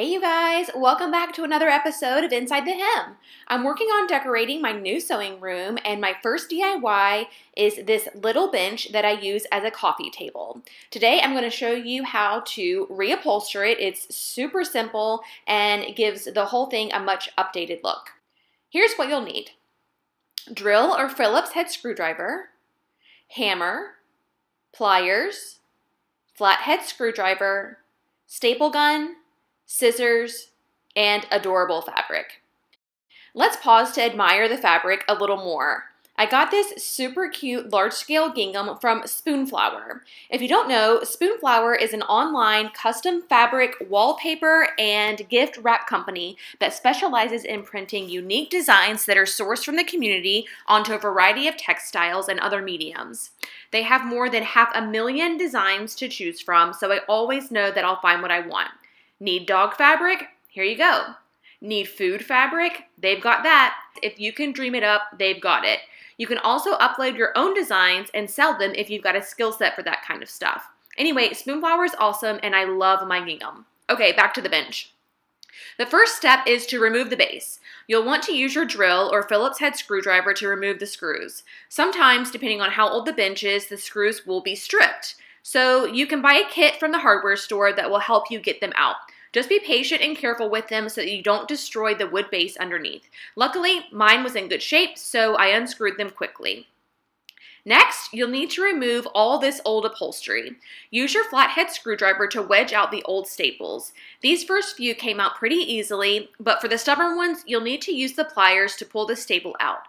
Hey you guys, welcome back to another episode of Inside the Hem. I'm working on decorating my new sewing room and my first DIY is this little bench that I use as a coffee table. Today I'm going to show you how to reupholster it. It's super simple and gives the whole thing a much updated look. Here's what you'll need. Drill or Phillips head screwdriver, hammer, pliers, flathead screwdriver, staple gun, scissors, and adorable fabric. Let's pause to admire the fabric a little more. I got this super cute large scale gingham from Spoonflower. If you don't know, Spoonflower is an online custom fabric wallpaper and gift wrap company that specializes in printing unique designs that are sourced from the community onto a variety of textiles and other mediums. They have more than half a million designs to choose from, so I always know that I'll find what I want. Need dog fabric? Here you go. Need food fabric? They've got that. If you can dream it up, they've got it. You can also upload your own designs and sell them if you've got a skill set for that kind of stuff. Anyway, Spoonflower is awesome and I love my gingham. Okay, back to the bench. The first step is to remove the base. You'll want to use your drill or Phillips head screwdriver to remove the screws. Sometimes, depending on how old the bench is, the screws will be stripped. So you can buy a kit from the hardware store that will help you get them out. Just be patient and careful with them so that you don't destroy the wood base underneath. Luckily, mine was in good shape, so I unscrewed them quickly. Next, you'll need to remove all this old upholstery. Use your flathead screwdriver to wedge out the old staples. These first few came out pretty easily, but for the stubborn ones, you'll need to use the pliers to pull the staple out.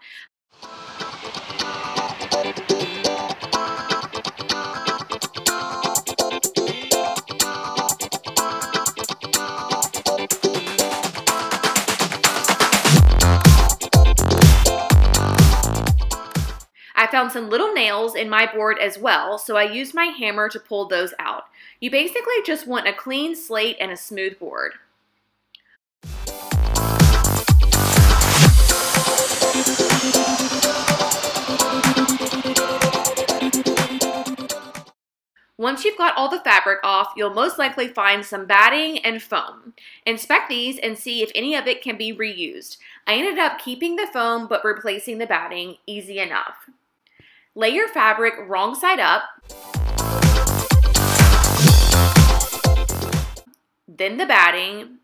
Found some little nails in my board as well, so I used my hammer to pull those out. You basically just want a clean slate and a smooth board. Once you've got all the fabric off, you'll most likely find some batting and foam. Inspect these and see if any of it can be reused. I ended up keeping the foam but replacing the batting, easy enough. Lay your fabric wrong side up. Then the batting.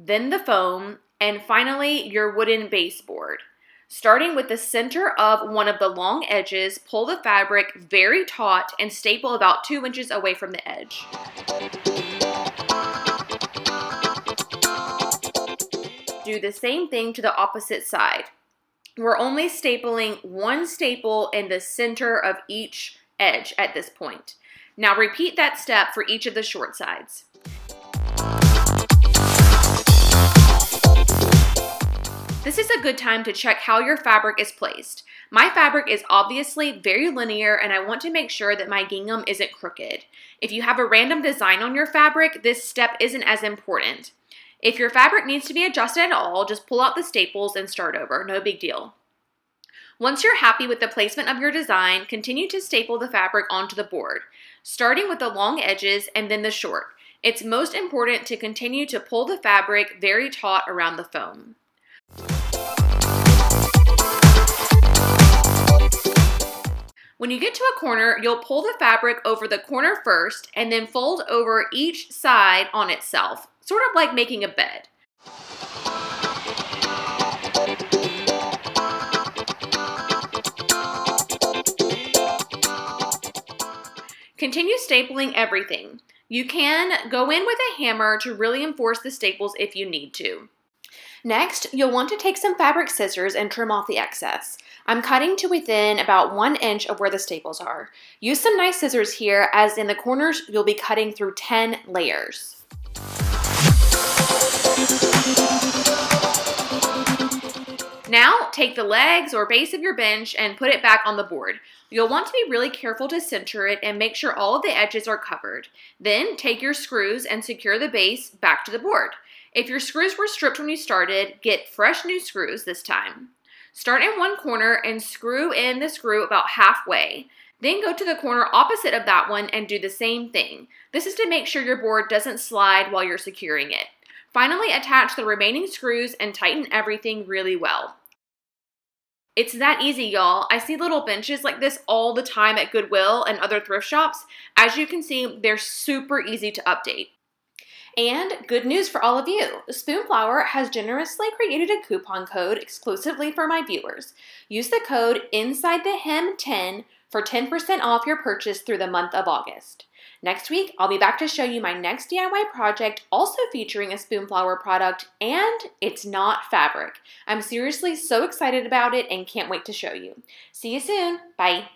Then the foam. And finally, your wooden baseboard. Starting with the center of one of the long edges, pull the fabric very taut and staple about two inches away from the edge. Do the same thing to the opposite side we're only stapling one staple in the center of each edge at this point. Now repeat that step for each of the short sides. This is a good time to check how your fabric is placed. My fabric is obviously very linear and I want to make sure that my gingham isn't crooked. If you have a random design on your fabric, this step isn't as important. If your fabric needs to be adjusted at all, just pull out the staples and start over, no big deal. Once you're happy with the placement of your design, continue to staple the fabric onto the board, starting with the long edges and then the short. It's most important to continue to pull the fabric very taut around the foam. When you get to a corner, you'll pull the fabric over the corner first and then fold over each side on itself, sort of like making a bed. Continue stapling everything. You can go in with a hammer to really enforce the staples if you need to. Next, you'll want to take some fabric scissors and trim off the excess. I'm cutting to within about one inch of where the staples are. Use some nice scissors here as in the corners you'll be cutting through 10 layers. Now, take the legs or base of your bench and put it back on the board. You'll want to be really careful to center it and make sure all of the edges are covered. Then, take your screws and secure the base back to the board. If your screws were stripped when you started, get fresh new screws this time. Start in one corner and screw in the screw about halfway. Then go to the corner opposite of that one and do the same thing. This is to make sure your board doesn't slide while you're securing it. Finally, attach the remaining screws and tighten everything really well. It's that easy, y'all. I see little benches like this all the time at Goodwill and other thrift shops. As you can see, they're super easy to update. And good news for all of you Spoonflower has generously created a coupon code exclusively for my viewers. Use the code inside the hem 10 for 10% off your purchase through the month of August. Next week, I'll be back to show you my next DIY project, also featuring a Spoonflower product, and it's not fabric. I'm seriously so excited about it and can't wait to show you. See you soon. Bye.